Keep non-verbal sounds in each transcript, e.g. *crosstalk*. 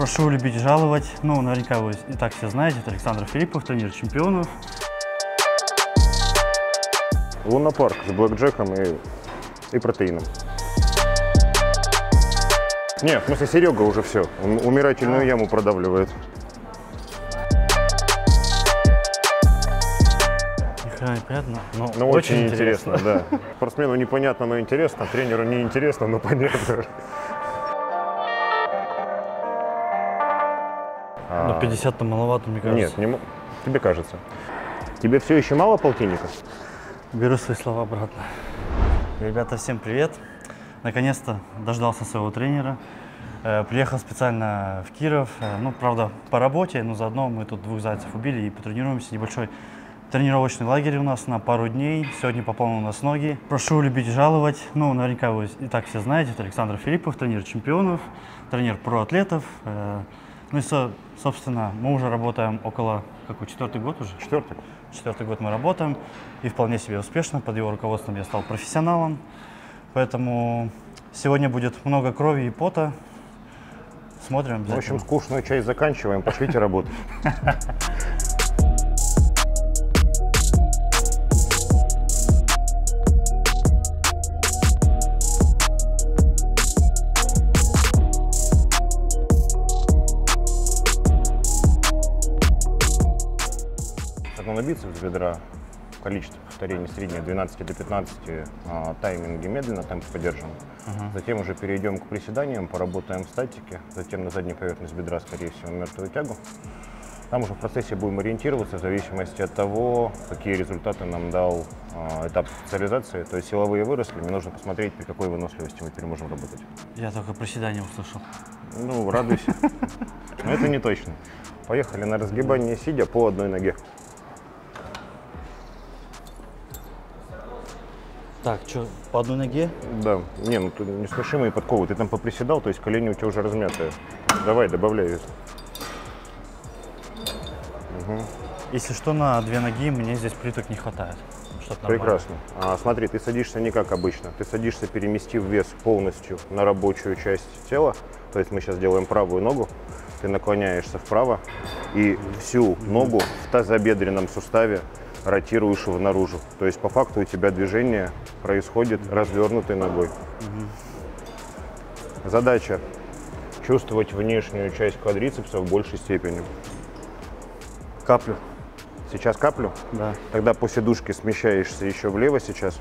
Прошу любить жаловать. Ну, наверняка вы и так все знаете. Это Александр Филиппов, тренер чемпионов. Лунопарк с блэкджеком и, и протеином. Не, в смысле, Серега уже все. Он умирательную яму продавливает. Ни хрена непонятно, но Ну, очень, интересно, да. *laughs* Спортсмену непонятно, но интересно. Тренеру не интересно, но понятно. Но 50-то маловато, мне кажется. Нет, не тебе кажется. Тебе все еще мало полтинника? Беру свои слова обратно. Ребята, всем привет. Наконец-то дождался своего тренера. Э, Приехал специально в Киров. Э, Ну, правда, по работе, но заодно мы тут двух зайцев убили и потренируемся. Небольшой тренировочный лагерь у нас на пару дней. Сегодня пополнил у нас ноги. Прошу любить и жаловать. Ну, наверняка вы и так все знаете. Это Александр Филиппов, тренер чемпионов, тренер проатлетов. Ну и, со- собственно, мы уже работаем около, какой, четвертый год уже? Четвертый. Четвертый год мы работаем, и вполне себе успешно. Под его руководством я стал профессионалом. Поэтому сегодня будет много крови и пота. Смотрим. В общем, скучную часть заканчиваем. Пошлите работать. *laughs* на бицепс бедра, количество повторений среднее 12 до 15, а, тайминги медленно, темп поддержим. Затем уже перейдем к приседаниям, поработаем в статике, затем на заднюю поверхность бедра, скорее всего, мертвую тягу. Там уже в процессе будем ориентироваться в зависимости от того, какие результаты нам дал а, этап специализации. То есть силовые выросли, мне нужно посмотреть, при какой выносливости мы теперь можем работать. Я только приседания услышал. Ну, радуйся. *laughs* Но это не точно. Поехали на разгибание сидя по одной ноге. Так, что, по одной ноге? Да, не, ну ты не смеши мои подковы. Ты там поприседал, то есть колени у тебя уже размятые. Давай, добавляй вес. Если что, на две ноги мне здесь плиток не хватает. Прекрасно. А, смотри, ты садишься не как обычно. Ты садишься, переместив вес полностью на рабочую часть тела. То есть мы сейчас делаем правую ногу. Ты наклоняешься вправо и всю ногу в тазобедренном суставе ротируешь его наружу. То есть по факту у тебя движение происходит развернутой ногой. Задача чувствовать внешнюю часть квадрицепса в большей степени. Каплю. Сейчас каплю. Да. Тогда по сидушке смещаешься еще влево сейчас.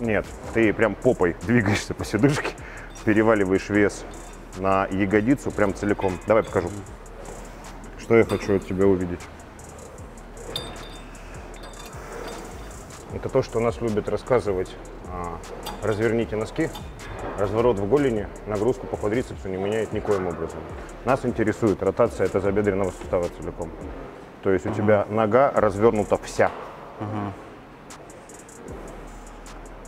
Нет, ты прям попой двигаешься по сидушке, переваливаешь вес на ягодицу прям целиком. Давай покажу. Что я хочу от тебя увидеть? Это то, что нас любят рассказывать. а, Разверните носки, разворот в голени, нагрузку по квадрицепсу не меняет никоим образом. Нас интересует ротация тазобедренного сустава целиком. То есть у тебя нога развернута вся.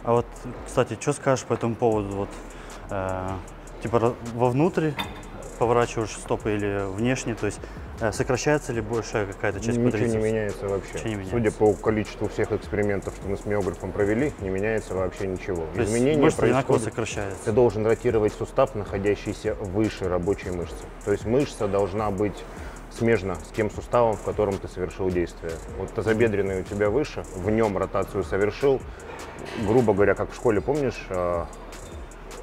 А вот, кстати, что скажешь по этому поводу? Вот, э, типа вовнутрь поворачиваешь стопы или внешне, то есть сокращается ли большая какая-то часть Ничего не квадрицепса? меняется вообще. Ничего не Судя меняется. по количеству всех экспериментов, что мы с миографом провели, не меняется вообще ничего. То Изменения мышца одинаково происходят. Ты сокращается. должен ротировать сустав, находящийся выше рабочей мышцы. То есть мышца должна быть смежна с тем суставом, в котором ты совершил действие. Вот тазобедренный у тебя выше, в нем ротацию совершил. Грубо говоря, как в школе, помнишь, а,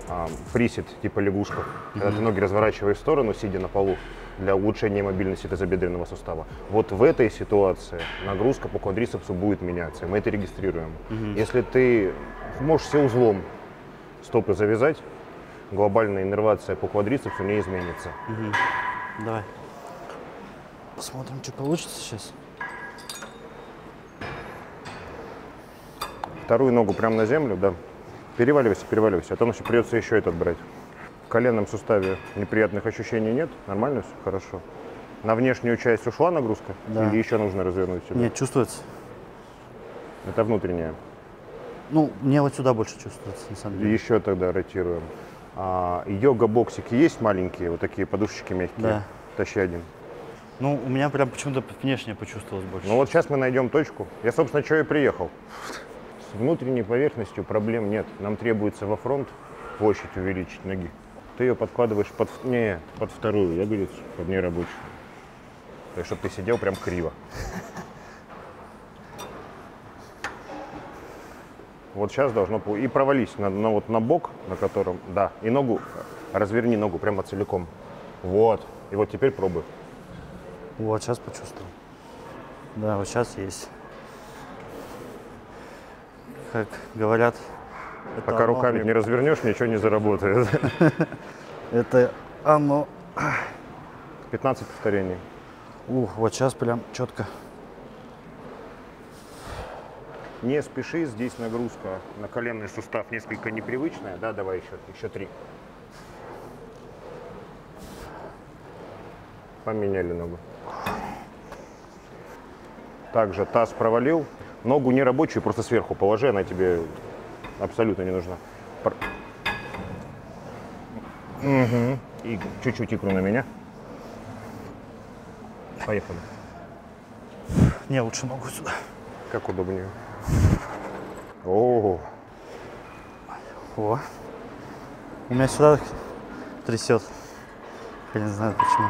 а, присед типа лягушка, когда ты ноги разворачиваешь в сторону, сидя на полу, для улучшения мобильности тазобедренного сустава. Вот в этой ситуации нагрузка по квадрицепсу будет меняться, мы это регистрируем. Если ты можешь все узлом стопы завязать, глобальная иннервация по квадрицепсу не изменится. Давай. Посмотрим, что получится сейчас. Вторую ногу прямо на землю, да. Переваливайся, переваливайся, а то нам еще придется еще этот брать. В коленном суставе неприятных ощущений нет? Нормально все? Хорошо. На внешнюю часть ушла нагрузка? Да. Или еще нужно развернуть себя? Нет, чувствуется. Это внутренняя. Ну, мне вот сюда больше чувствуется, на самом деле. Еще тогда ротируем. А, йога-боксики есть маленькие, вот такие подушечки мягкие? Да. Тащи один. Ну, у меня прям почему-то внешне почувствовалось больше. Ну вот сейчас мы найдем точку. Я, собственно, что и приехал. С внутренней поверхностью проблем нет. Нам требуется во фронт площадь увеличить ноги. Ты ее подкладываешь под, не, под вторую ягодицу, под нерабочую. То есть, чтобы ты сидел прям криво. Вот сейчас должно... И провались на, на вот на бок, на котором... Да, и ногу, разверни ногу прямо целиком. Вот. И вот теперь пробуй. Вот, сейчас почувствовал. Да, вот сейчас есть. Как говорят, это Пока оно руками не развернешь, ничего не заработает. *laughs* Это оно. 15 повторений. Ух, вот сейчас прям четко. Не спеши, здесь нагрузка на коленный сустав несколько непривычная. Да, давай еще, еще три. Поменяли ногу. Также таз провалил. Ногу не рабочую, просто сверху положи, она тебе абсолютно не нужна. Пр- Мгм. И чуть-чуть икру на меня. Поехали. Не, лучше ногу сюда. Как удобнее. О, О. У меня сюда трясет. Я не знаю почему.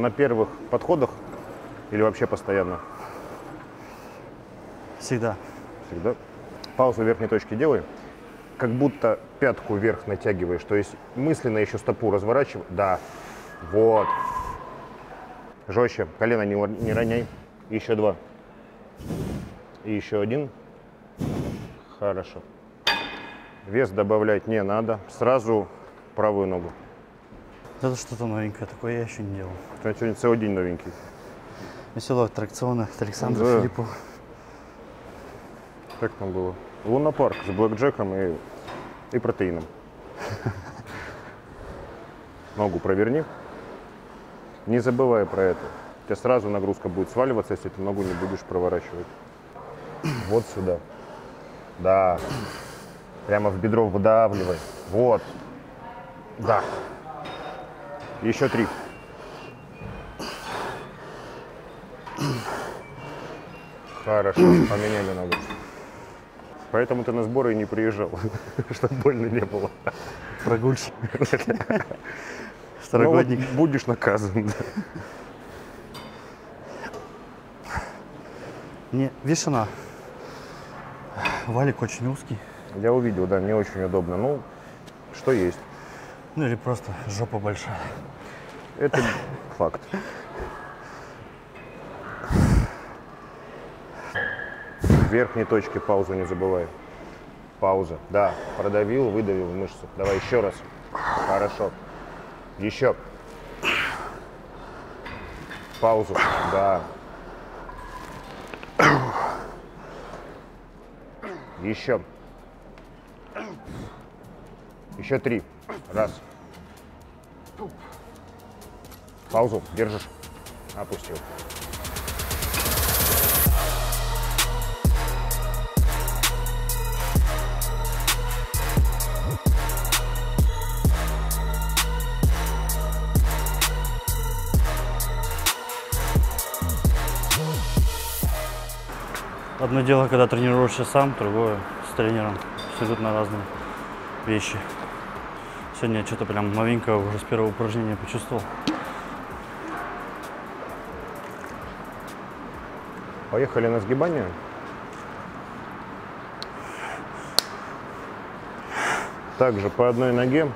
на первых подходах или вообще постоянно? Всегда. Всегда. Паузу в верхней точке делай. Как будто пятку вверх натягиваешь. То есть мысленно еще стопу разворачивай. Да. Вот. Жестче. Колено не, не роняй. Еще два. И еще один. Хорошо. Вес добавлять не надо. Сразу правую ногу. Это что-то новенькое, такое я еще не делал. У тебя сегодня целый день новенький. Веселых аттракционов от Александра Да. Филиппова. Как там было? Лунопарк с блэкджеком и, и протеином. Ногу проверни. Не забывай про это. У тебя сразу нагрузка будет сваливаться, если ты ногу не будешь проворачивать. Вот сюда. Да. Прямо в бедро выдавливай. Вот. Да. Еще три. Хорошо, поменяли ногу. Поэтому ты на сборы и не приезжал, *laughs* чтобы больно не было. Прогульщик. Ну вот Второгодник. будешь наказан. Не, видишь, она. Валик очень узкий. Я увидел, да, не очень удобно. Ну, что есть. Ну или просто жопа большая. Это факт. Верхней точке паузу не забывай. Пауза. Да, продавил, выдавил мышцу. Давай еще раз. Хорошо. Еще. Паузу. Да. Еще. Еще три. Раз. Паузу. Держишь. Опустил. Одно дело, когда тренируешься сам, другое с тренером. Абсолютно разные вещи. Сегодня что-то прям новенькое уже с первого упражнения почувствовал. Поехали на сгибание. Также по одной ноге.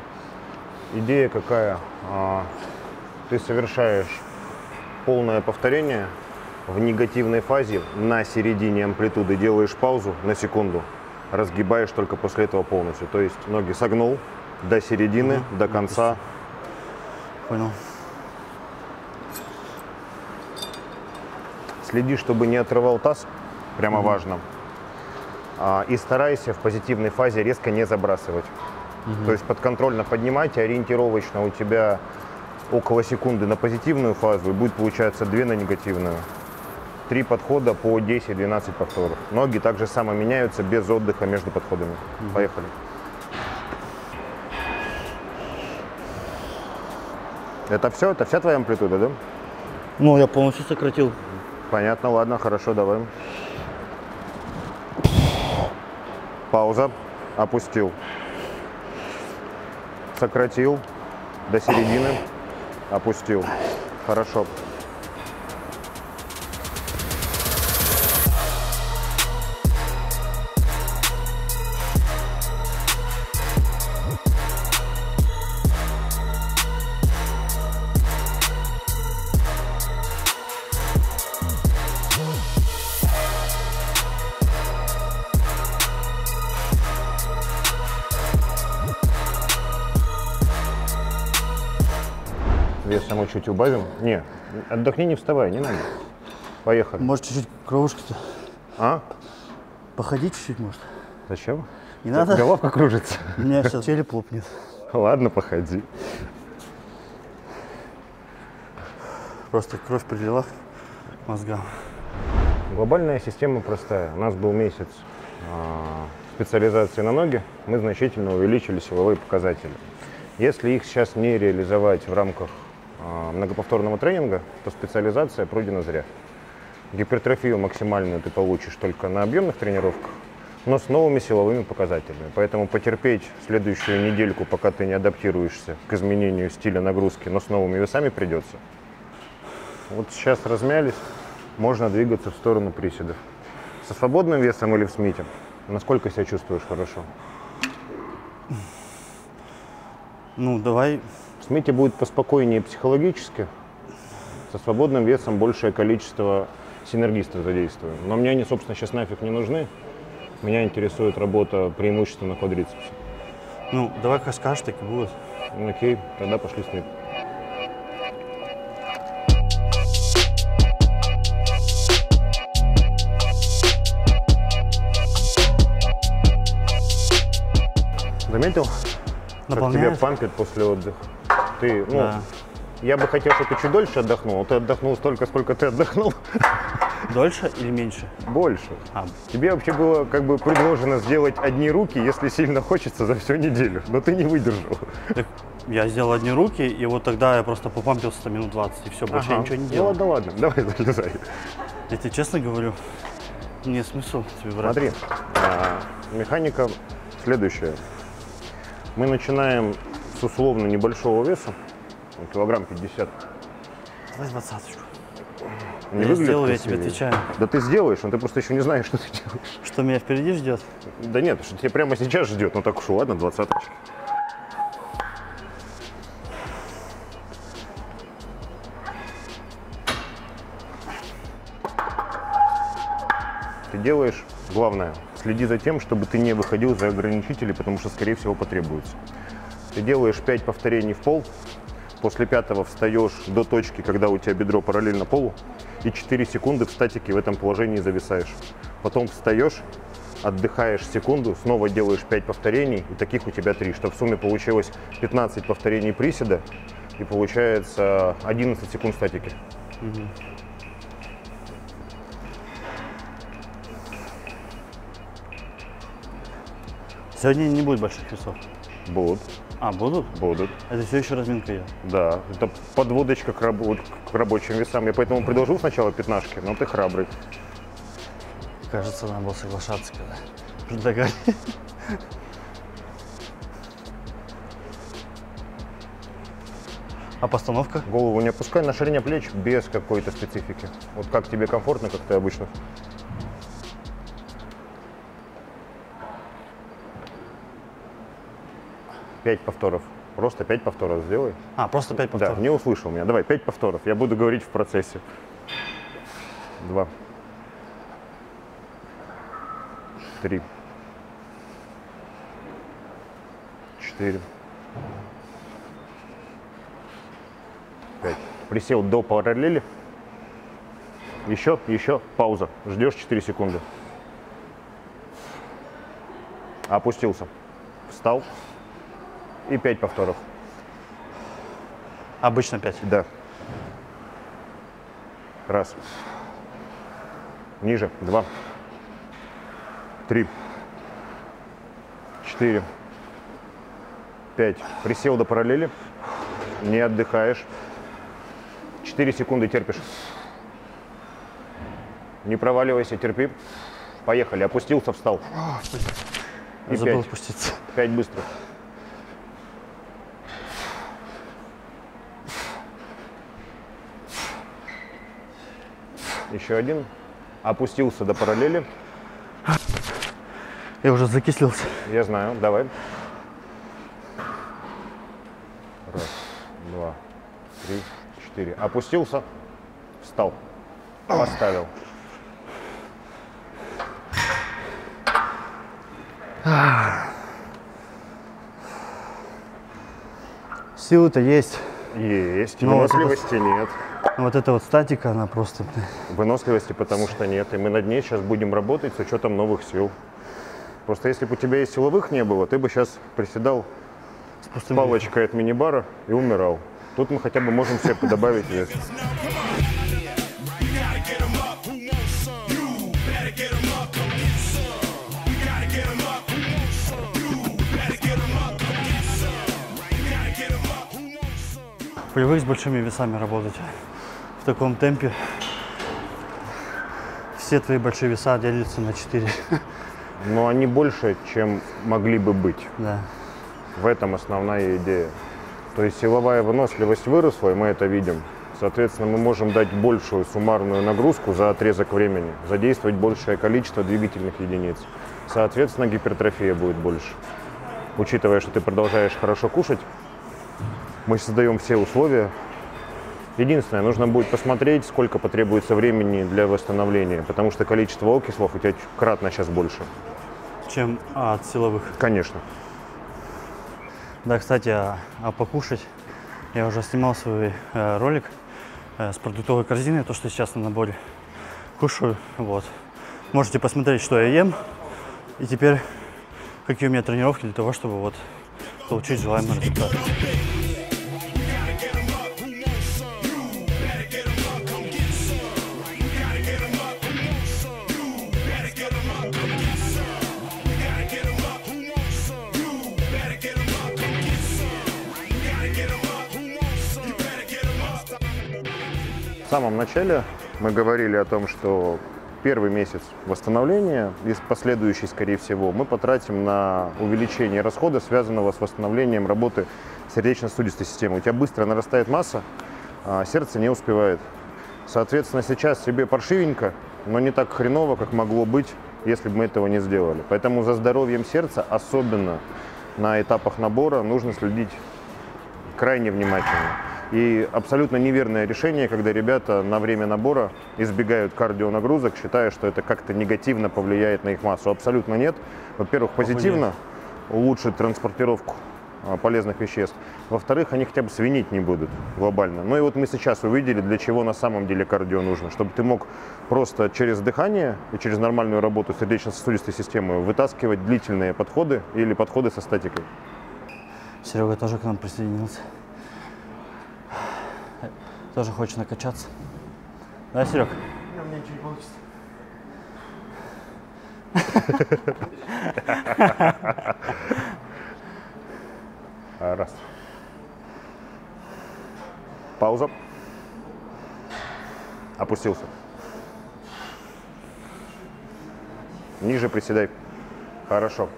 Идея какая? А, Ты совершаешь полное повторение в негативной фазе на середине амплитуды. Делаешь паузу на секунду. Разгибаешь только после этого полностью. То есть ноги согнул до середины, до конца. Понял? Следи, чтобы не отрывал таз, прямо важно. А, и старайся в позитивной фазе резко не забрасывать. То есть подконтрольно поднимать, ориентировочно у тебя около секунды на позитивную фазу, и будет получаться две на негативную. Три подхода по 10-12 повторов. Ноги также само меняются без отдыха между подходами. Поехали. Это все? Это вся твоя амплитуда, да? Ну, я полностью сократил. Понятно, ладно, хорошо, давай. Пауза. Опустил. Сократил до середины, опустил. Хорошо. Вес самый чуть убавим. Не, отдохни, не вставай, не надо. Поехали. Может, чуть-чуть кровушки-то А? походить чуть-чуть, может? Зачем? Не надо? Головка кружится. У меня сейчас череп лопнет. Ладно, походи. Просто кровь прилила к мозгам. Глобальная система простая. У нас был месяц а, специализации на ноги, мы значительно увеличили силовые показатели. Если их сейчас не реализовать в рамках многоповторного тренинга, то специализация пройдена зря. Гипертрофию максимальную ты получишь только на объемных тренировках, но с новыми силовыми показателями. Поэтому потерпеть следующую недельку, пока ты не адаптируешься к изменению стиля нагрузки, но с новыми весами придется. Вот сейчас размялись, можно двигаться в сторону приседов. Со свободным весом или в смите? Насколько себя чувствуешь хорошо? Ну, давай смите будет поспокойнее психологически. Со свободным весом большее количество синергистов задействуем. Но мне они, собственно, сейчас нафиг не нужны. Меня интересует работа преимущественно квадрицепса. Ну, давай как скажешь, так и будет. Ну, окей, тогда пошли смит. Заметил, как тебя пампит после отдыха? Ты, ну, Да. я бы хотел, чтобы ты чуть дольше отдохнул, а ты отдохнул столько, сколько ты отдохнул. Дольше или меньше? Больше. А, Тебе вообще было как бы предложено сделать одни руки, если сильно хочется, за всю неделю, но ты не выдержал. так я сделал одни руки, и вот тогда я просто попампился минут 20, и все, больше я Ага. ничего не Ну делал. ладно, ладно, давай залезай. Я тебе честно говорю, не смысл тебе брать. Смотри, а, механика следующая. Мы начинаем с условно небольшого веса, ну, килограмм 50. Давай двадцаточку. Не я выглядит сделаю, я тебе отвечаю. Да ты сделаешь, но ты просто еще не знаешь, что ты делаешь. Что меня впереди ждет? Да нет, что тебя прямо сейчас ждет. Ну так уж, ладно, двадцаточка. Ты делаешь, главное, следи за тем, чтобы ты не выходил за ограничители, потому что, скорее всего, потребуется. Ты делаешь 5 повторений в пол, после пятого встаешь до точки, когда у тебя бедро параллельно полу, и 4 секунды в статике в этом положении зависаешь. Потом встаешь, отдыхаешь секунду, снова делаешь 5 повторений, и таких у тебя 3, чтобы в сумме получилось 15 повторений приседа, и получается 11 секунд статики. Сегодня не будет больших весов. Будут, А, будут? будут. Это все еще разминка идет. Да, это подводочка к, рабо- к рабочим весам. Я поэтому предложил сначала пятнашки, но ты храбрый. Кажется, надо было соглашаться, когда предлагали. А постановка? Голову не опускай, на ширине плеч без какой-то специфики. Вот как тебе комфортно, как ты обычно. Пять повторов. Просто пять повторов сделай. А, просто 5 Да, повторов. не услышал меня. Давай, пять повторов. Я буду говорить в процессе. Два. Три. Четыре. Пять. Присел до параллели. Еще, еще, пауза. Ждешь 4 секунды. Опустился. Встал. И 5 повторов. Обычно 5. Да. Раз. Ниже. Два. Три. Четыре. Пять. Присел до параллели. Не отдыхаешь. Четыре секунды терпишь. Не проваливайся, терпи. Поехали. Опустился, встал. И Забыл пять. опуститься. Пять быстро. Еще один. Опустился до параллели. Я уже закислился. Я знаю, давай. Раз, два, три, четыре. Опустился, встал, поставил. Силы-то есть. Есть. Ну, вот это- Выносливости нет. Вот эта вот статика, она просто... Выносливости потому что нет. И мы над ней сейчас будем работать с учетом новых сил. Просто если бы у тебя и силовых не было, ты бы сейчас приседал С с пустым палочкой от мини-бара и умирал. Тут мы хотя бы можем себе добавить вес. Привык с большими весами работать. В таком темпе все твои большие веса делятся на 4. Но они больше, чем могли бы быть. Да. В этом основная идея. То есть силовая выносливость выросла, и мы это видим. Соответственно, мы можем дать большую суммарную нагрузку за отрезок времени, задействовать большее количество двигательных единиц. Соответственно, гипертрофия будет больше. Учитывая, что ты продолжаешь хорошо кушать, мы создаем все условия. Единственное, нужно будет посмотреть, сколько потребуется времени для восстановления, потому что количество окислов у тебя кратно сейчас больше. Чем от силовых. Конечно. Да, кстати, а, а покушать. Я уже снимал свой э, ролик э, с продуктовой корзиной, то, что сейчас на наборе. Кушаю, вот. Можете посмотреть, что я ем. И теперь, какие у меня тренировки для того, чтобы вот получить желаемый результат. Самом начале мы говорили о том, что первый месяц восстановления и последующий, скорее всего, мы потратим на увеличение расхода, связанного с восстановлением работы сердечно-сосудистой системы. У тебя быстро нарастает масса, а сердце не успевает. Соответственно, сейчас тебе паршивенько, но не так хреново, как могло быть, если бы мы этого не сделали. Поэтому за здоровьем сердца, особенно на этапах набора, нужно следить крайне внимательно. И абсолютно неверное решение, когда ребята на время набора избегают кардионагрузок, считая, что это как-то негативно повлияет на их массу. Абсолютно нет. Во-первых, позитивно улучшит транспортировку а, полезных веществ. Во-вторых, они хотя бы свинить не будут глобально. Ну и вот мы сейчас увидели, для чего на самом деле кардио нужно. Чтобы ты мог просто через дыхание и через нормальную работу сердечно-сосудистой системы вытаскивать длительные подходы или подходы со статикой. Серега тоже к нам присоединился. Тоже хочет накачаться. Да, Серег? У меня ничего не получится. А, Раз. Пауза. Опустился. Ниже приседай. Хорошо.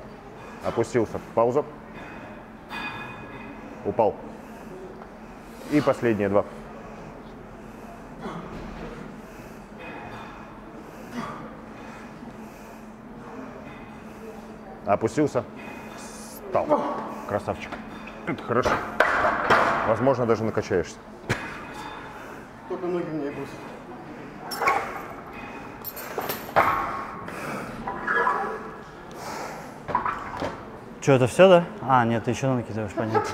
Опустился. Пауза. Упал. И последние два. Опустился. Встал. Красавчик. Это хорошо. Возможно, даже накачаешься. Только ноги мне будут. Что, это все, да? А, нет, ты еще накидываешь, понятно.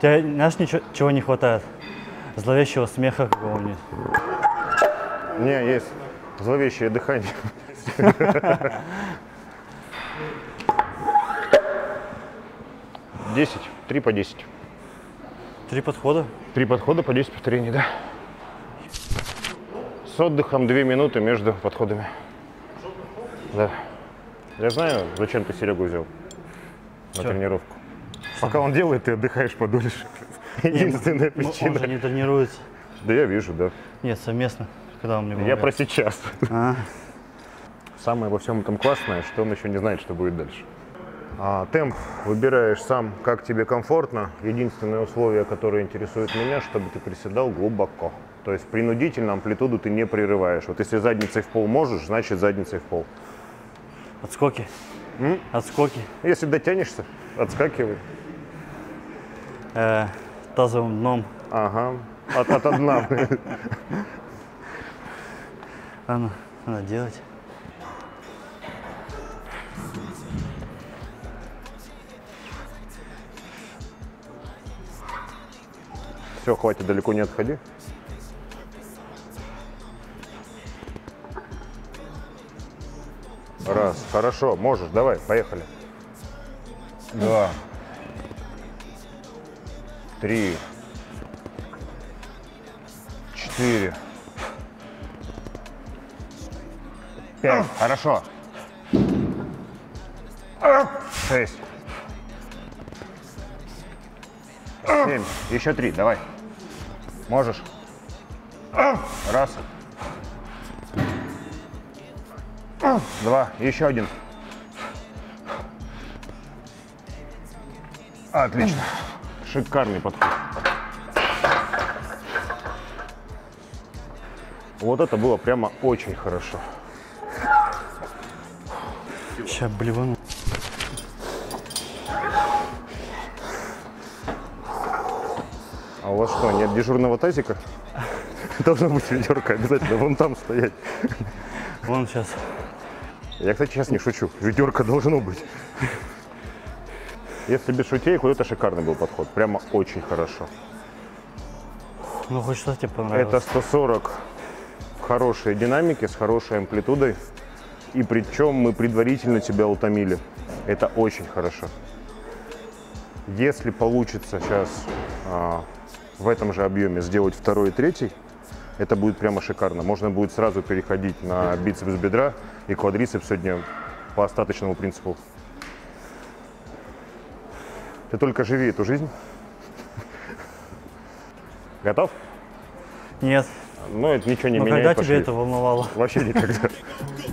Тебе, знаешь, ничего, чего не хватает? Зловещего смеха какого-нибудь. Не, есть зловещее дыхание. Десять. Три по десять. Три подхода. Три подхода по 10 повторений, да. С отдыхом две минуты между подходами. Да. Я знаю, зачем ты Серегу взял на Чё? тренировку. Пока он делает, ты отдыхаешь, подулишь. *laughs* Единственная Ну, Он причина. же не тренируется. Да я вижу, да. Нет, совместно. Когда он мне Я помогает. про сейчас. А, Самое во всем этом классное, что он еще не знает, что будет дальше. А, темп выбираешь сам, как тебе комфортно. Единственное условие, которое интересует меня, чтобы ты приседал глубоко. То есть принудительно амплитуду ты не прерываешь. Вот если задницей в пол можешь, значит задницей в пол. Отскоки. Отскоки. Если дотянешься, отскакивай. Э, тазовым дном. Ага, от, от дна. Ладно, надо делать. Все, хватит, далеко не отходи. Раз, хорошо, можешь, давай, поехали. Два. Три. Четыре. Пять, хорошо. Шесть. Семь, еще три, давай. Можешь? Раз. Два. Еще один. Отлично. Шикарный подход. Вот это было прямо очень хорошо. Сейчас блевану. А у вас что, нет дежурного тазика? *laughs* Должна быть ведерко обязательно вон там стоять. Вон сейчас. Я, кстати, сейчас не шучу. Ведерко должно быть. Если без шутей, вот это шикарный был подход. Прямо очень хорошо. Ну хоть что тебе понравилось. Это 140 в хорошей динамике, с хорошей амплитудой. И причем мы предварительно тебя утомили. Это очень хорошо. Если получится сейчас а, в этом же объеме сделать второй и третий, это будет прямо шикарно. Можно будет сразу переходить на бицепс бедра и квадрицепс сегодня по остаточному принципу. Ты только живи эту жизнь. Готов? Нет. Ну, это ничего не Но меняет. когда пошли. тебя это волновало? Вообще никогда. *laughs*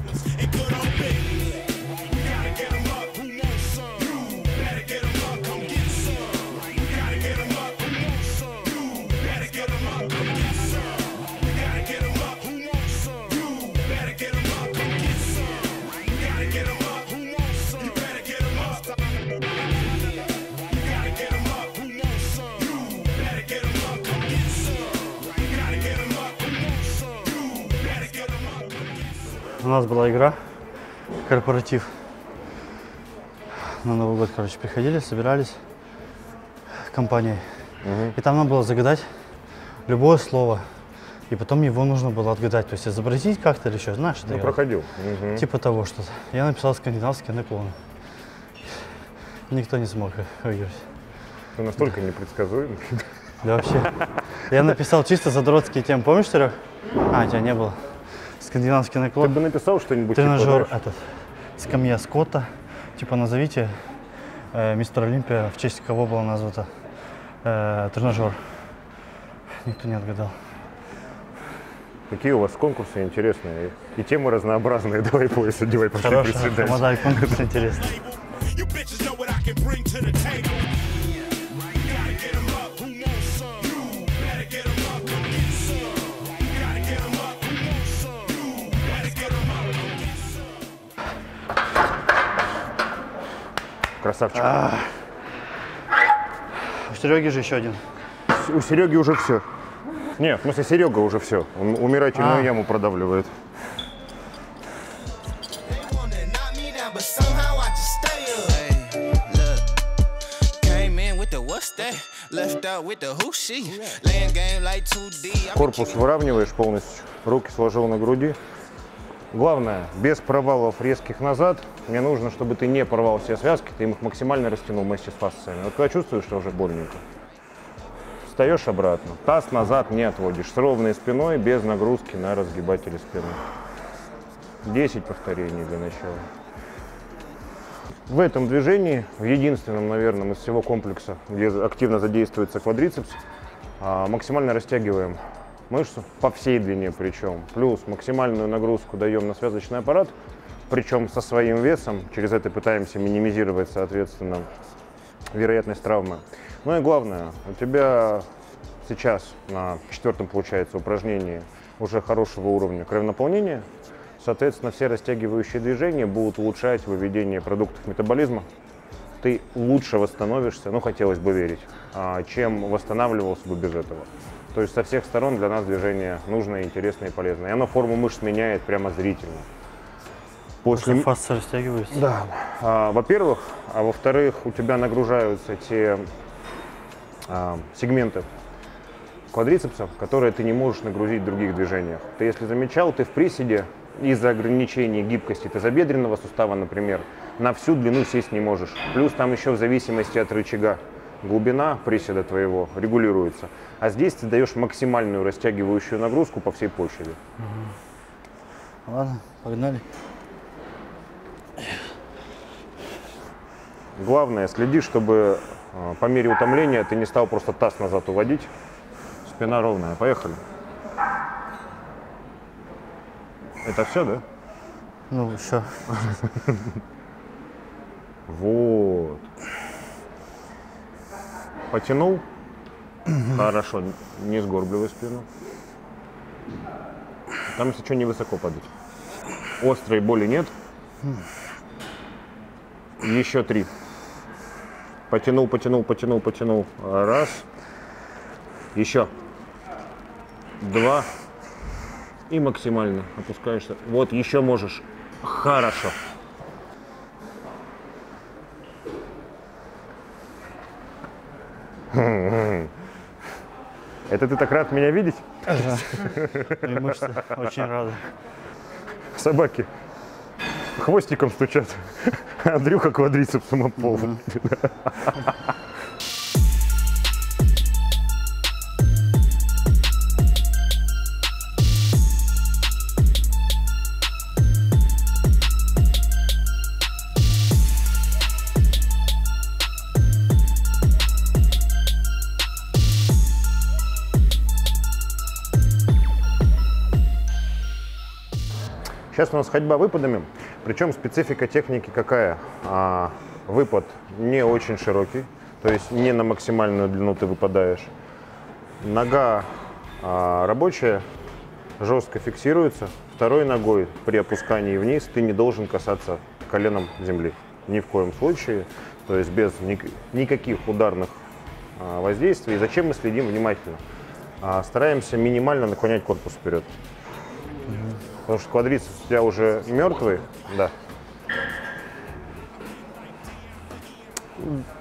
У нас была игра, корпоратив. На Новый год, короче, приходили, собирались компанией. И там надо было загадать любое слово. И потом его нужно было отгадать. То есть изобразить как-то или что, знаешь, Ну, проходил. Мгм. Типа того что-то. Я написал скандинавские наклоны. Никто не смог их выиграть. Ты настолько непредсказуемый. Да вообще. Я написал чисто задротские темы. Помнишь трех? А, тебя не было. Скандинавский Ты наклон. бы написал что-нибудь типа, Тренажер знаешь, этот. Скамья Скотта. Типа назовите э, мистер Олимпия, в честь кого было названо э, тренажер. Никто не отгадал. Какие у вас конкурсы интересные. И темы разнообразные. *laughs* Давай пояс одевай, пошли Хорошая приседать. помада и конкурс Красавчик. У Сереги же еще один. У Сереги уже все. Не, в смысле, Серега уже все. Он умирательную А. яму продавливает. They wanna knock me down, but somehow I just stay up. Hey, look. Came in with the what's that? Left out with the who she. Laying game like 2D. I been Корпус выравниваешь полностью. Руки сложил на груди. Главное, без провалов резких назад. Мне нужно, чтобы ты не порвал все связки, ты их максимально растянул вместе с фасциями. Вот когда чувствуешь, что уже больненько, встаешь обратно. Таз назад не отводишь. С ровной спиной, без нагрузки на разгибатели спины. 10 повторений для начала. В этом движении, в единственном, наверное, из всего комплекса, где активно задействуется квадрицепс, а, максимально растягиваем мышцу по всей длине причем. Плюс максимальную нагрузку даем на связочный аппарат. причем со своим весом. Через это пытаемся минимизировать, соответственно, вероятность травмы. Ну и главное, у тебя сейчас на четвертом, получается, упражнении уже хорошего уровня кровонаполнения. Соответственно, все растягивающие движения будут улучшать выведение продуктов метаболизма. Ты лучше восстановишься, ну, хотелось бы верить, а, чем восстанавливался бы без этого. То есть со всех сторон для нас движение нужное, интересное и полезное. И оно форму мышц меняет прямо зрительно. После, Фасция растягивается. да. А, во-первых, а во-вторых, у тебя нагружаются те а, сегменты квадрицепсов, которые ты не можешь нагрузить в других движениях. Ты, если замечал, ты в приседе из-за ограничений гибкости тазобедренного сустава, например, на всю длину сесть не можешь. Плюс там еще в зависимости от рычага глубина приседа твоего регулируется. А здесь ты даешь максимальную растягивающую нагрузку по всей площади. Ладно, погнали. Главное, следи, чтобы э, по мере утомления ты не стал просто таз назад уводить. Спина ровная. Поехали. Это все, да? Ну, еще. *laughs* Вот. Потянул. Хорошо. Не сгорбливай спину. Там, если что, не высоко падать. Острой боли нет. Еще три. Потянул, потянул, потянул, потянул. Раз. Еще. Два. И максимально опускаешься. Вот, еще можешь. Хорошо. *laughs* Это ты так рад меня видеть? Мои мышцы очень рады. Собаки хвостиком стучат. Андрюха квадрицепсом об пол. У нас ходьба выпадами, причем специфика техники какая? А, выпад не очень широкий, то есть не на максимальную длину ты выпадаешь. Нога а, рабочая, жестко фиксируется. Второй ногой при опускании вниз ты не должен касаться коленом земли. Ни в коем случае. То есть без ник- никаких ударных а, воздействий. Зачем мы следим внимательно? А, стараемся минимально наклонять корпус вперед. Потому что квадрицепс у тебя уже мертвый, да.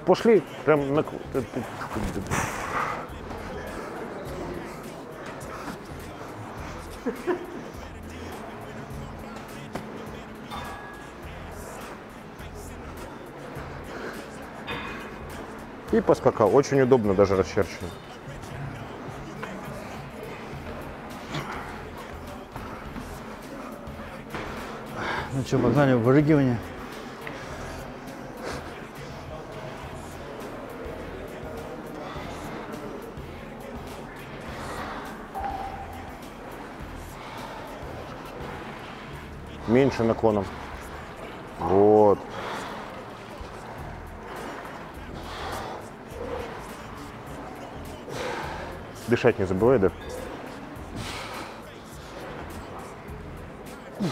Пошли прям на... И поскакал. Очень удобно, даже расчерчено. Ну что, погнали вырыгивание. Меньше наклоном. Вот. Дышать не забывай, да?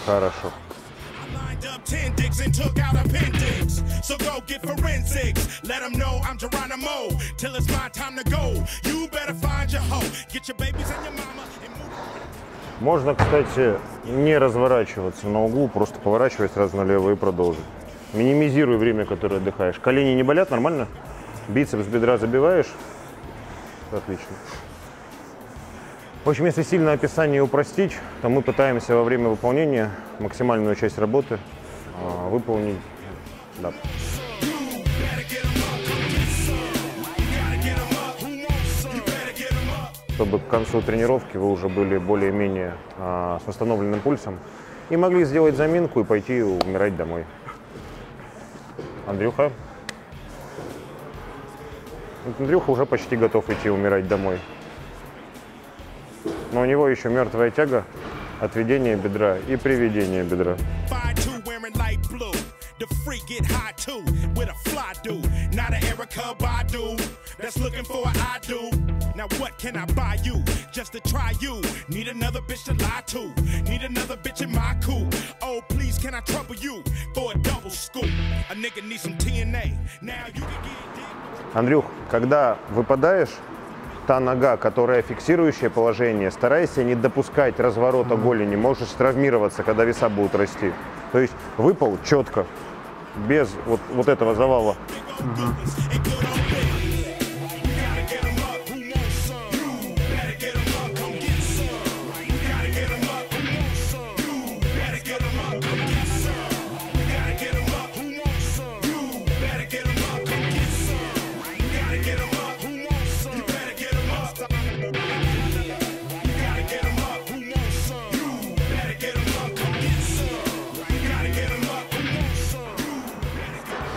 Хорошо. Lined up 10 dicks and took out appendix. So go get forensics. Let them know I'm Geronimo. Till it's my time to go. You better find your hoe. Get your babies and your mama and move. Можно, кстати, не разворачиваться на углу, просто поворачивать сразу налево и продолжить. Минимизируй время, которое отдыхаешь. Колени не болят, нормально? Бицепс бедра забиваешь? Отлично. В общем, если сильно описание упростить, то мы пытаемся во время выполнения максимальную часть работы выполнить. Да. Чтобы к концу тренировки вы уже были более-менее а, с восстановленным пульсом и могли сделать заминку и пойти умирать домой. Андрюха? Вот Андрюха уже почти готов идти умирать домой. Но у него еще мертвая тяга, отведение бедра и приведение бедра. Freak get high too with a fly dude, not an Erica Badu that's looking for an I do. Now what can I buy you just to try you? Need another bitch to lie to. Need another bitch in my coupe. Oh please, can I trouble you for a double scoop? A nigga need some TNA. Now you can get. Андрюх, когда выпадаешь, та нога, которая фиксирующее положение, старайся не допускать разворота голени, можешь травмироваться, когда веса будут расти. То есть выпал четко, без вот, вот этого завала.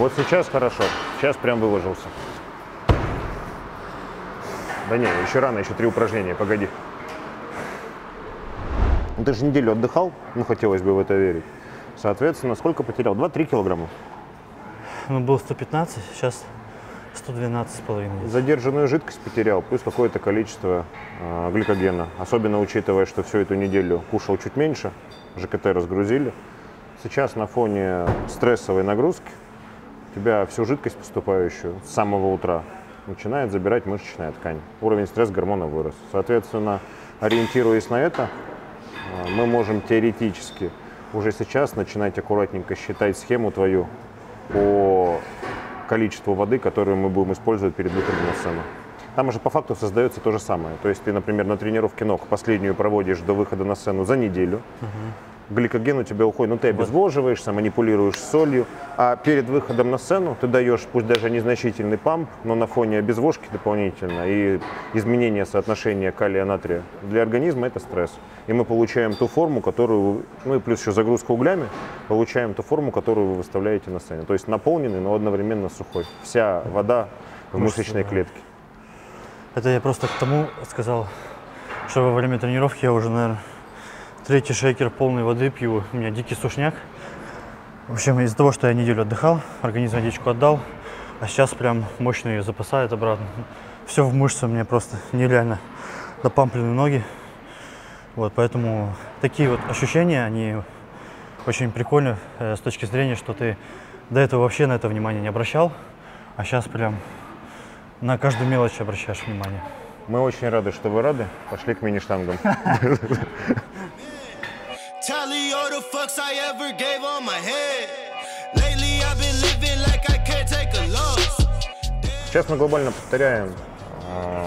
Вот сейчас хорошо, сейчас прям выложился. Да не, еще рано, еще три упражнения, погоди. Ну, ты же неделю отдыхал, ну хотелось бы в это верить. Соответственно, сколько потерял? 2-3 килограмма. Ну, было 115, сейчас 112 с половиной. Задержанную жидкость потерял, плюс какое-то количество э, гликогена. Особенно учитывая, что всю эту неделю кушал чуть меньше, ЖКТ разгрузили. Сейчас на фоне стрессовой нагрузки тебя всю жидкость, поступающую с самого утра, начинает забирать мышечная ткань. Уровень стресс-гормона вырос. Соответственно, ориентируясь на это, э, мы можем теоретически уже сейчас начинать аккуратненько считать схему твою по количеству воды, которую мы будем использовать перед выходом на сцену. Там уже по факту создается то же самое. То есть ты, например, на тренировке ног последнюю проводишь до выхода на сцену за неделю. Гликоген у тебя уходит, ну ты обезвоживаешься, манипулируешь солью, а перед выходом на сцену ты даешь, пусть даже незначительный памп, но на фоне обезвожки дополнительно и изменения соотношения калия-натрия для организма это стресс. И мы получаем ту форму, которую, ну и плюс еще загрузка углями, получаем ту форму, которую вы выставляете на сцене. То есть наполненный, но одновременно сухой. Вся вода в мышечной клетке. Это я просто к тому сказал, что во время тренировки я уже, наверное, третий шейкер полной воды пью. У меня дикий сушняк. В общем, из-за того, что я неделю отдыхал, организм водичку отдал, а сейчас прям мощно ее запасает обратно. Все в мышцы, у меня просто нереально допамплены ноги. Вот, поэтому такие вот ощущения, они очень прикольны э, с точки зрения, что ты до этого вообще на это внимание не обращал, а сейчас прям на каждую мелочь обращаешь внимание. Мы очень рады, что вы рады. Пошли к мини-штангам. *laughs* Fucks I ever gave on my head. Lately I've been living like I can't take a loss. Сейчас мы глобально повторяем э,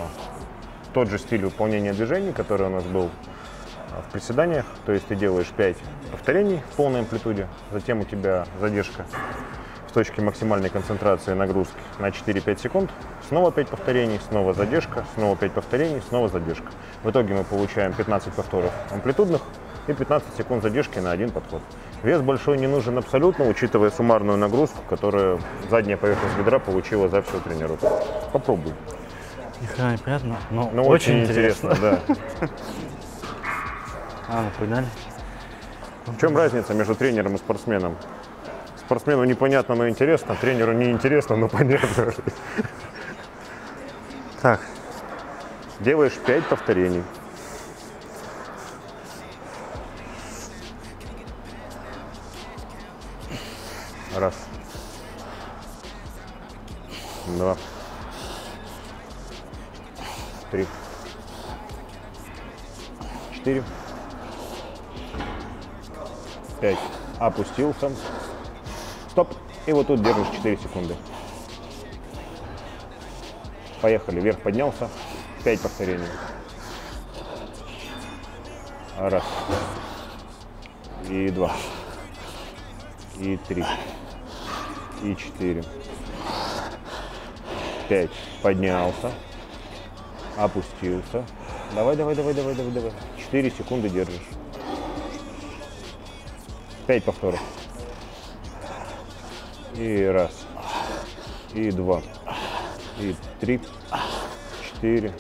тот же стиль выполнения движений, который у нас был э, в приседаниях. То есть ты делаешь 5 повторений в полной амплитуде, затем у тебя задержка в точке максимальной концентрации нагрузки на 4-5 секунд, снова 5 повторений, снова задержка, снова 5 повторений, снова задержка. В итоге мы получаем 15 повторов амплитудных и 15 секунд задержки на один подход. Вес большой не нужен абсолютно, учитывая суммарную нагрузку, которую задняя поверхность бедра получила за всю тренировку. Попробуй. Ни хрена не понятно, но Ну, очень, интересно. да. *laughs* А, ну погнали. В чем разница между тренером и спортсменом? Спортсмену непонятно, но интересно, тренеру не интересно, но понятно. Так, Делаешь 5 повторений. Раз. Два. Три. Четыре. Пять. Опустился. Стоп. И вот тут держишь 4 секунды. Поехали. Вверх поднялся. 5 повторений. Раз. И два. И три. И четыре. Пять. Поднялся. Опустился. Давай, давай, давай, давай, давай, давай. Четыре секунды держишь. Пять повторов. И раз. И два. И три. Четыре.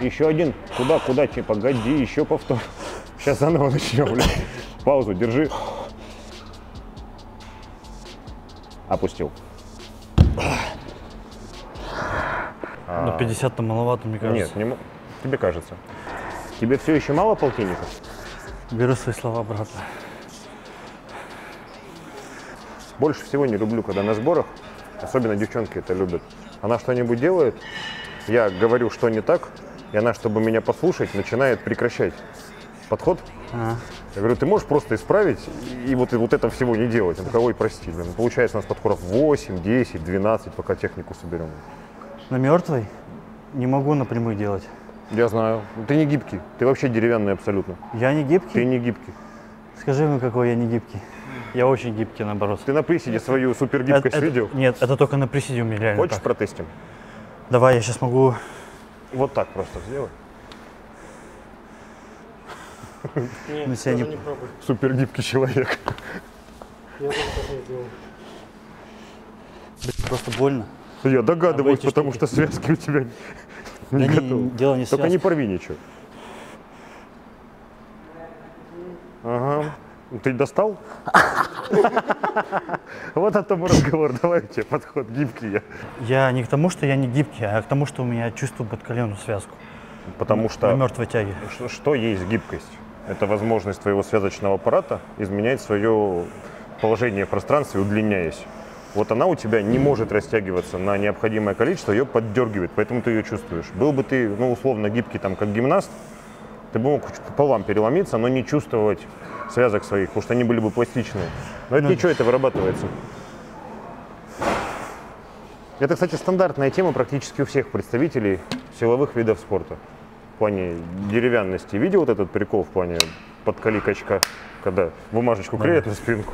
Еще один. Куда, куда? Погоди, еще повтор. Сейчас заново начнем, блядь. Паузу держи. Опустил. Ну, 50 то маловато, мне кажется. Нет, не тебе кажется. Тебе все еще мало полтинников? Беру свои слова обратно. Больше всего не люблю, когда на сборах, особенно девчонки это любят, она что-нибудь делает, я говорю, что не так, и она, чтобы меня послушать, начинает прекращать подход. А, Я говорю, ты можешь просто исправить и вот, и вот это всего не делать. Он такой, ой, прости. Ну, Получается у нас подходов 8, 10, 12, пока технику соберем. На мертвой не могу напрямую делать. Я знаю. Ты не гибкий. Ты вообще деревянный абсолютно. Я не гибкий? Ты не гибкий. Скажи мне, какой я не гибкий. Я очень гибкий, наоборот. Ты на приседе свою супергибкость Это- это- видел? Нет, это только на присидиуме реально. Хочешь так. протестим? Давай, я сейчас могу... Вот так просто сделай. Нет, На себя не- не пробуй. Супергибкий человек. Я тоже так не Просто больно. Я догадываюсь, эти потому штуки. что связки у тебя не, не Да не, готовы. дело не Только не порви ничего. Ага. Ты достал? *laughs* Вот о том разговор. Давай у тебя подход гибкий я. Я не к тому, что я не гибкий, а к тому, что у меня чувствую подколенную связку. Потому На что мертвой тяге. что, что есть гибкость? Это возможность твоего связочного аппарата изменять свое положение в пространстве, удлиняясь. Вот она у тебя не может растягиваться на необходимое количество, ее поддергивает, поэтому ты ее чувствуешь. Был бы ты, ну, условно гибкий, там, как гимнаст, ты бы мог пополам переломиться, но не чувствовать связок своих, потому что они были бы пластичные. Но это ничего, это вырабатывается. Это, кстати, стандартная тема практически у всех представителей силовых видов спорта. В плане деревянности. Видел вот этот прикол в плане подкали качка, когда бумажечку клеят на спинку?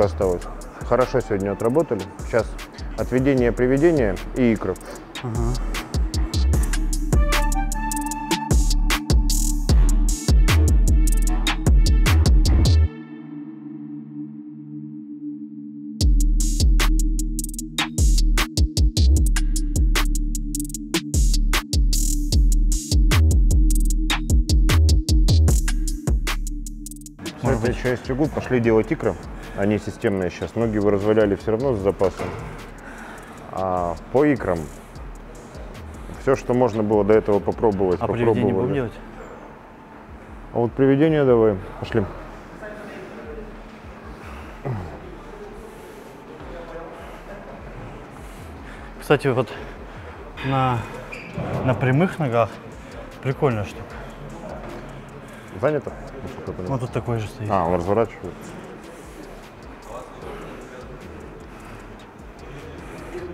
Немножко осталось. Хорошо сегодня отработали. Сейчас отведение, приведение и икры. Может часть губ пошли делать икры. Они системные сейчас. Ноги вы разваляли все равно с запасом. А по икрам все, что можно было до этого попробовать, А приведение будем попробовали. делать? А вот приведение давай, пошли. Кстати, вот на, на прямых ногах прикольная штука. Занято? Понимаю? Вот тут такой же стоит. А, он разворачивает.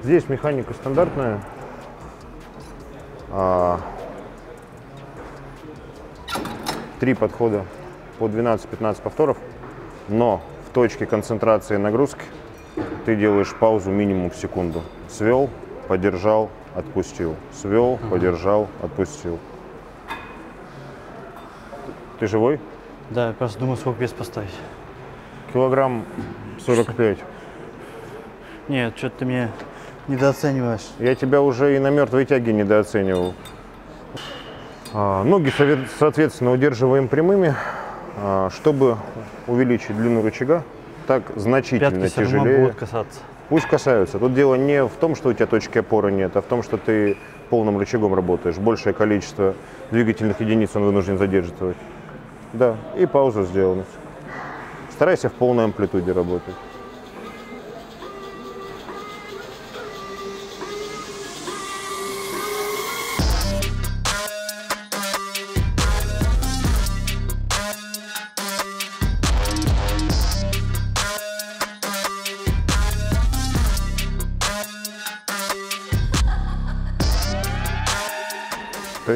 Здесь механика стандартная. А, Три подхода по 12-15 повторов, но в точке концентрации нагрузки ты делаешь паузу минимум в секунду. Свел, подержал, отпустил. Свел, подержал, отпустил. Ты живой? Да, я просто думаю, сколько вес поставить. Килограмм 45. Нет, что-то ты меня недооцениваешь. Я тебя уже и на мертвой тяге недооценивал. А, Ноги, соответственно, удерживаем прямыми, а, чтобы увеличить длину рычага. Так значительно Пятки тяжелее. будут касаться. Пусть касаются. Тут дело не в том, что у тебя точки опоры нет, а в том, что ты полным рычагом работаешь. Большее количество двигательных единиц он вынужден задерживать. Да, и пауза сделана. Старайся в полной амплитуде работать.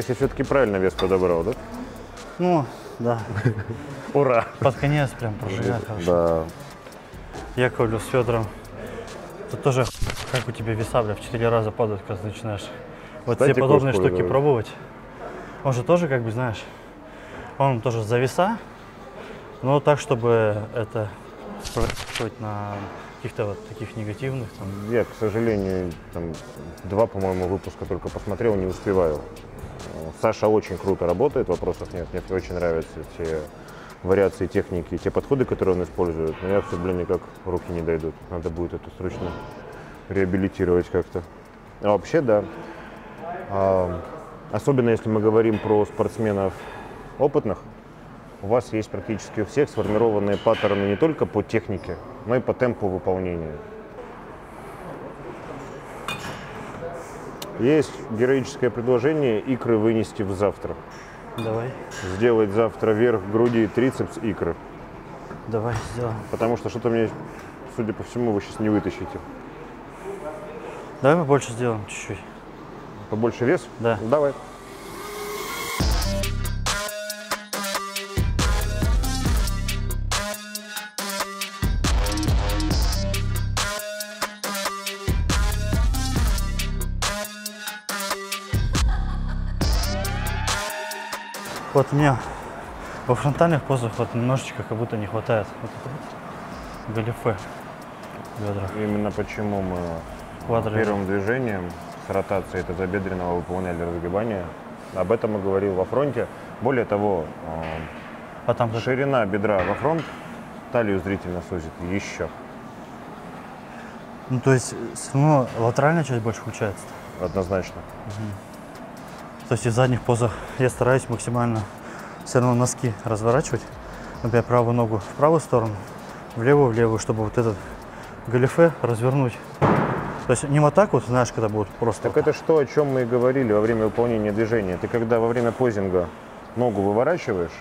Есть я все-таки правильно вес подобрал, да? Ну, да. *laughs* Ура! Под конец прям хорошо. Да. Яковлев с Федором. Тут тоже, как у тебя веса, бля, в четыре раза падают, когда ты начинаешь Вот Кстати, все подобные штуки давай. пробовать. Он же тоже, как бы, знаешь, он тоже за веса, но так, чтобы это спровоцировать на каких-то вот таких негативных там. Я, к сожалению, там, два, по-моему, выпуска только посмотрел, не успеваю. Саша очень круто работает, вопросов нет. Мне очень нравятся те вариации техники, те подходы, которые он использует. Но я все, блин, никак руки не дойдут. Надо будет это срочно реабилитировать как-то. А вообще, да. А, особенно если мы говорим про спортсменов опытных, у вас есть практически у всех сформированные паттерны не только по технике, но и по темпу выполнения. Есть героическое предложение икры вынести в завтра. Давай, Сделать завтра верх груди трицепс икры. давай сделаем. Потому что что-то мне, судя по всему, вы сейчас не вытащите. Давай побольше сделаем чуть-чуть. Побольше вес? Да. Давай. Вот мне во фронтальных позах вот немножечко как будто не хватает вот вот галифе бедра. Именно почему мы Квадро. первым движением с ротацией тазобедренного выполняли разгибание. Об этом мы говорил во фронте. Более того, э, А там ширина бедра во фронт талию зрительно сузит еще. Ну, то есть, равно латеральная часть больше получается. Однозначно. То есть, и в задних позах я стараюсь максимально все равно носки разворачивать. Например, правую ногу в правую сторону, в левую, в левую, чтобы вот этот галифе развернуть. То есть, не вот так вот, знаешь, когда будет просто. Так это что, о чем мы и говорили во время выполнения движения. Ты когда во время позинга ногу выворачиваешь,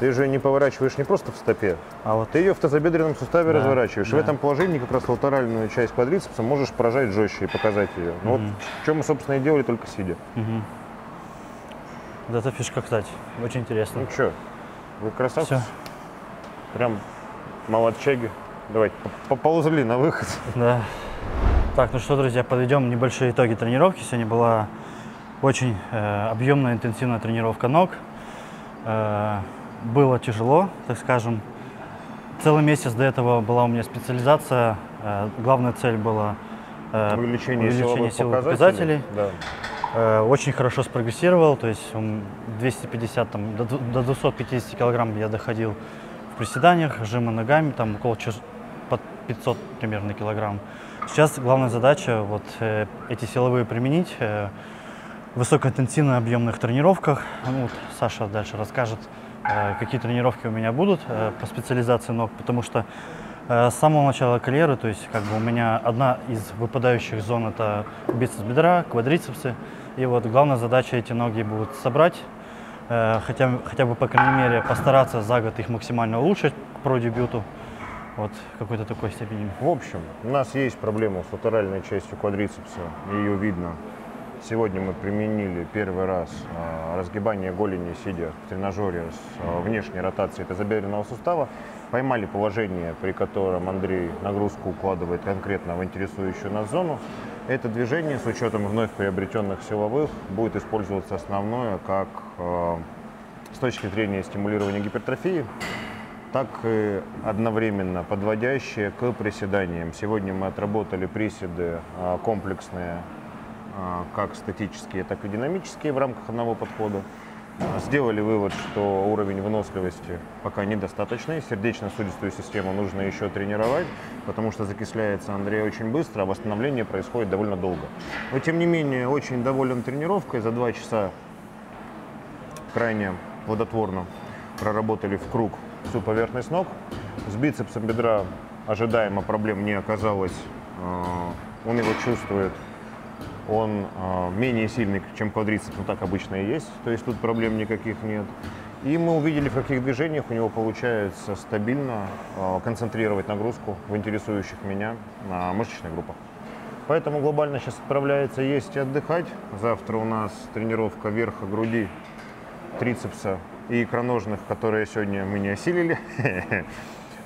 ты же не поворачиваешь не просто в стопе, А вот ты ее в тазобедренном суставе Да, разворачиваешь. Да. в этом положении как раз латеральную часть квадрицепса можешь поражать жестче и показать ее. Ну Вот что мы, собственно, и делали, только сидя. Вот эта фишка, кстати, очень интересно. Ну что, вы красавцы? Все, Прям молодчаги. Давайте, по- поползли на выход. да. Так, ну что, друзья, подведем небольшие итоги тренировки. Сегодня была очень э, объемная, интенсивная тренировка ног. Э, было тяжело, так скажем. Целый месяц до этого была у меня специализация. Э, главная цель была э, Увеличение, увеличение силовых силовых показателей. показателей. Да. Э, очень хорошо спрогрессировал, то есть м, 250, там, до, д- до 250 килограмм я доходил в приседаниях, жимы ногами, там около под 500 примерно килограмм. Сейчас главная задача вот э, эти силовые применить э, в высокоинтенсивных объемных тренировках. Ну, вот Саша дальше расскажет, какие тренировки у меня будут по специализации ног, потому что С самого начала карьеры, то есть как бы у меня одна из выпадающих зон это бицепс бедра, квадрицепсы. И вот главная задача эти ноги будут собрать, э, хотя, хотя бы по крайней мере постараться за год их максимально улучшить к про-дебюту. Вот какой-то такой степени. В общем, у нас есть проблема с латеральной частью квадрицепса, ее видно. Сегодня мы применили первый раз а, разгибание голени, сидя в тренажере с а, внешней ротацией тазобедренного сустава. Поймали положение, при котором Андрей нагрузку укладывает конкретно в интересующую нас зону. Это движение с учетом вновь приобретенных силовых будет использоваться основное как а, с точки зрения стимулирования гипертрофии, так и одновременно подводящие к приседаниям. Сегодня мы отработали приседы комплексные, как статические, так и динамические в рамках одного подхода. А, Сделали вывод, что уровень выносливости пока недостаточный, сердечно-сосудистую систему нужно еще тренировать, потому что закисляется Андрей очень быстро, а восстановление происходит довольно долго. Но тем не менее, очень доволен тренировкой. За два часа крайне плодотворно проработали в круг всю поверхность ног. С бицепсом бедра ожидаемо проблем не оказалось. Э, Он его чувствует. Он э, менее сильный, чем квадрицепс, но так обычно и есть. То есть тут проблем никаких нет. И мы увидели, в каких движениях у него получается стабильно э, концентрировать нагрузку в интересующих меня мышечных группах. Поэтому глобально сейчас отправляется есть и отдыхать. Завтра у нас тренировка верха груди, трицепса и икроножных, которые сегодня мы не осилили. *laughs*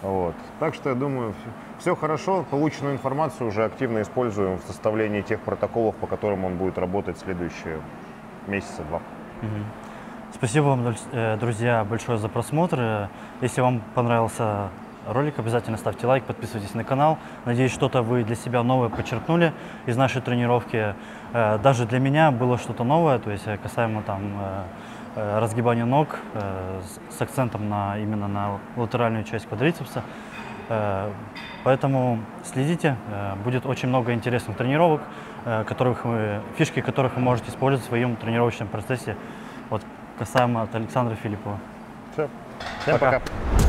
Вот. Так что я думаю, все хорошо. Полученную информацию уже активно используем в составлении тех протоколов, по которым он будет работать следующие месяца два. Спасибо вам, э, друзья, большое за просмотр. Если вам понравился ролик, обязательно ставьте лайк, подписывайтесь на канал. Надеюсь, что-то вы для себя новое подчеркнули из нашей тренировки. Э, Даже для меня было что-то новое, то есть э, касаемо там э, разгибания ног э, с- акцентом на именно на латеральную часть квадрицепса. Э, Поэтому следите, будет очень много интересных тренировок, которых вы, фишки которых вы можете использовать в своем тренировочном процессе. Вот касаемо от Александра Филиппова. Все. Всем Пока. пока.